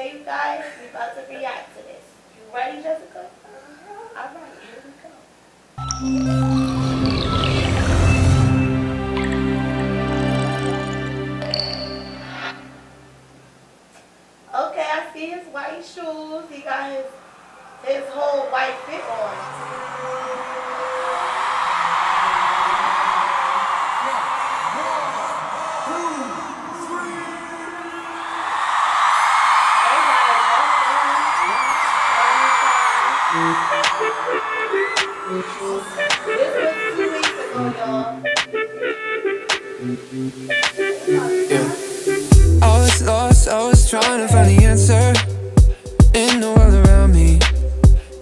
Okay, you guys? we're about to react to this. You ready, Jessica? Uh-huh. All right, here we go. Okay, I see his white shoes. He got his his whole white fit on. Y'all. I was lost, I was trying to find the answer in the world around me.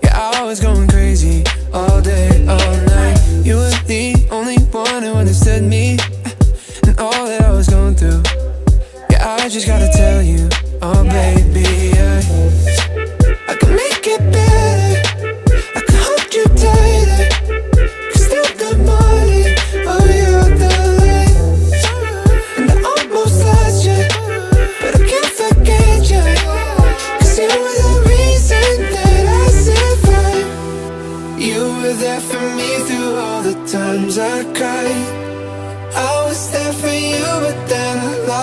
Yeah, I was going crazy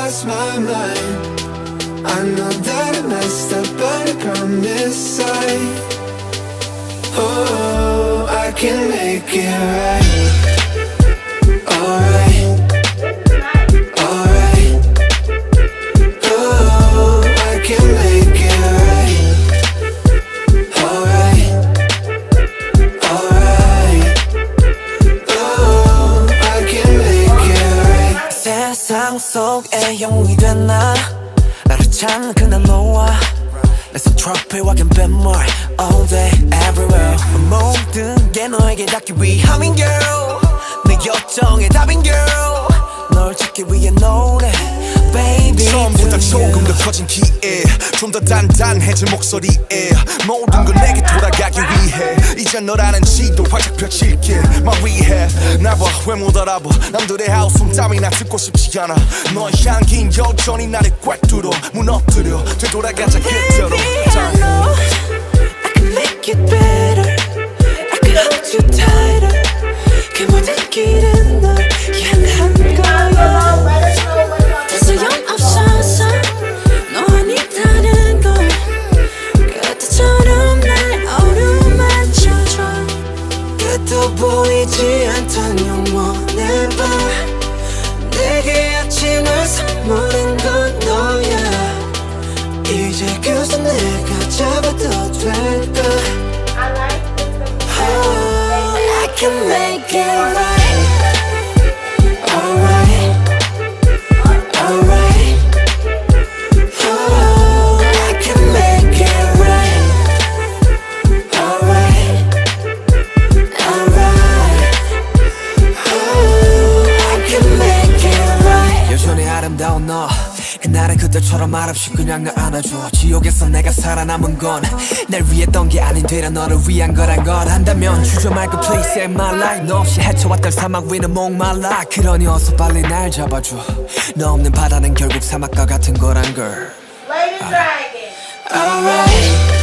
lost my mind. I know that I messed up, but I promise I. Oh, I can make it right. Alright. 세상 속에 영웅이 됐나? 나를 찾는 그날 너와 내손 트로피와 갬뱀물 All day everywhere. 모든 게 너에게 닿기 위함인 girl. 내 요청의 답인 girl. 널 찾기 위해 노래 baby. 처음보다 조금 더 커진 기에 좀 더 단단해진 목소리에 모든 건 내게 돌아가기 위해 이제 너라는 지도 활짝 펼칠게. 마위해 나봐 왜못 알아봐 남들의 하우스 땀이나 듣고 싶지 않아. 너의 향긴 여전히 나를 꽉 뚫어 무너뜨려 되돌아가자 그대로 can make it 때처럼 말없이 그냥 날 안아줘. 지옥에서 내가 살아남은 건 날 위했던 게 아닌 되려 너를 위한 거란 걸 안다면 주저 말고 please save my life. 너 없이 헤쳐왔던 사막 위는 목말라. 그러니 어서 빨리 날 잡아줘. 너 없는 바다는 결국 사막과 같은 거란 걸. Lady Dragon. Alright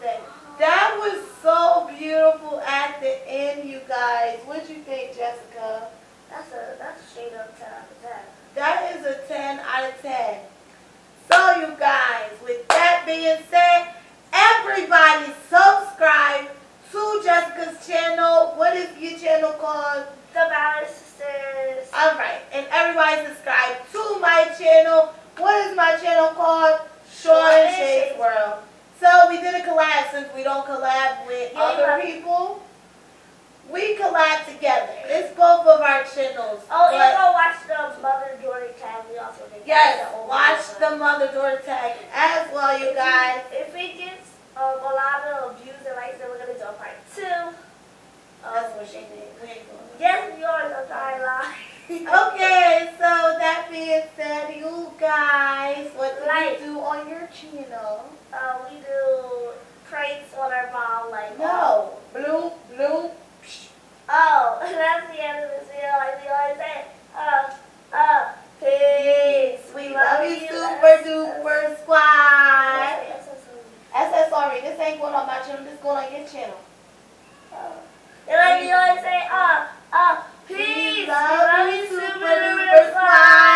that. That was so beautiful at the end, you guys. What'd you think, Jessica? That's a that's a straight up ten out of ten. That is a 10 out of 10. So, you guys, with that being said, everybody subscribe to Jessica's channel. What is your channel called? The Balance Sisters. All right, and everybody subscribe to my channel. What is my channel called? Sean and Shay's World. So we did a collab since we don't collab with Yeah, other people. We collab together. It's both of our channels. Oh, and go watch the Mother Jordan tag. We also did. Yes, The watch one. the Mother Daughter tag as well, you guys. If it gets um, a lot of views and likes, then we're gonna do a part two. That's what she did. We ain't doing it. yes, we are. Okay, so that being said, you guys, what do like, you do on your channel? Uh, we do pranks on our mom, like no, uh, um, bloom, bloom. Psh. Oh, that's the end of this video. Like we always say, uh, uh, peace. We, we love, love, you, super duper squad. S S R. This ain't going on my channel. This going on your channel. Oh. And like we always say, uh, uh, peace. We love, we love you, super duper squad.